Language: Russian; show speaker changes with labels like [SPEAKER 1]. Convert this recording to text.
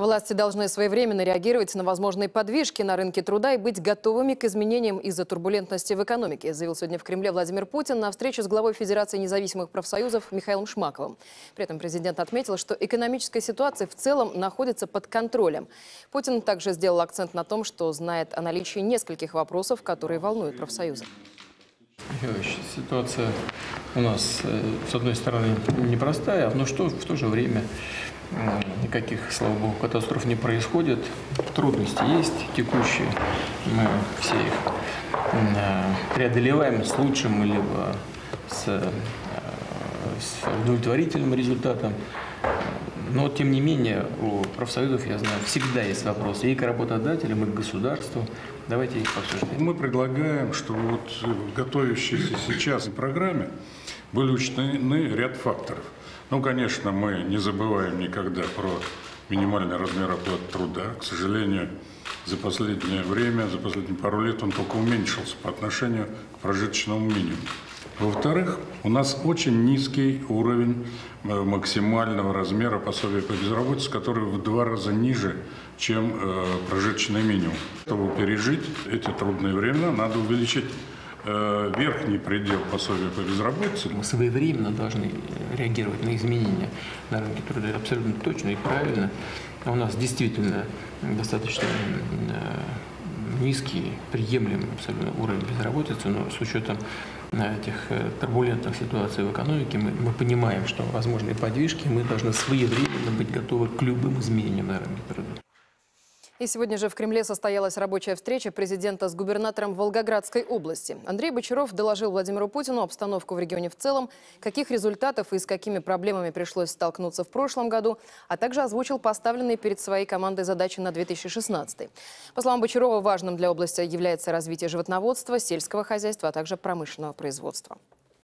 [SPEAKER 1] Власти должны своевременно реагировать на возможные подвижки на рынке труда и быть готовыми к изменениям из-за турбулентности в экономике, заявил сегодня в Кремле Владимир Путин на встрече с главой Федерации независимых профсоюзов Михаилом Шмаковым. При этом президент отметил, что экономическая ситуация в целом находится под контролем. Путин также сделал акцент на том, что знает о наличии нескольких вопросов, которые волнуют профсоюзы.
[SPEAKER 2] Ситуация у нас, э, с одной стороны, непростая, но что в то же время никаких, слава богу, катастроф не происходит. Трудности есть текущие, мы все их э, преодолеваем с лучшим либо с, с удовлетворительным результатом. Но, тем не менее, у профсоюзов, я знаю, всегда есть вопросы и к работодателям, и к государству. Давайте их обсуждаем.
[SPEAKER 3] Мы предлагаем, что вот в готовящейся сейчас программе были учтены ряд факторов. Ну, конечно, мы не забываем никогда про минимальный размер оплаты труда. К сожалению, за последнее время, за последние пару лет он только уменьшился по отношению к прожиточному минимуму. Во-вторых, у нас очень низкий уровень э, максимального размера пособия по безработице, который в два раза ниже, чем э, прожиточный минимум. Чтобы пережить эти трудные времена, надо увеличить верхний предел пособия по безработице.
[SPEAKER 2] Мы своевременно должны реагировать на изменения на рынке труда. Это абсолютно точно и правильно. У нас действительно достаточно низкий, приемлемый абсолютно уровень безработицы, но с учетом этих э, турбулентных ситуаций в экономике мы, мы понимаем, что возможны подвижки, мы должны своевременно быть готовы к любым изменениям на рынке труда.
[SPEAKER 1] И сегодня же в Кремле состоялась рабочая встреча президента с губернатором Волгоградской области. Андрей Бочаров доложил Владимиру Путину обстановку в регионе в целом, каких результатов и с какими проблемами пришлось столкнуться в прошлом году, а также озвучил поставленные перед своей командой задачи на 2016. По словам Бочарова, важным для области является развитие животноводства, сельского хозяйства, а также промышленного производства.